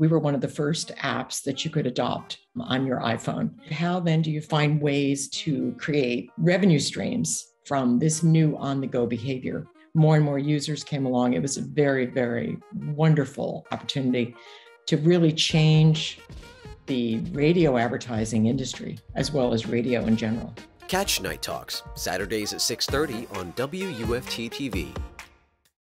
We were one of the first apps that you could adopt on your iPhone. How then do you find ways to create revenue streams from this new on the go behavior? More and more users came along. It was a very, very wonderful opportunity to really change the radio advertising industry as well as radio in general. Catch Knight Talks Saturdays at 6:30 on WUFT TV.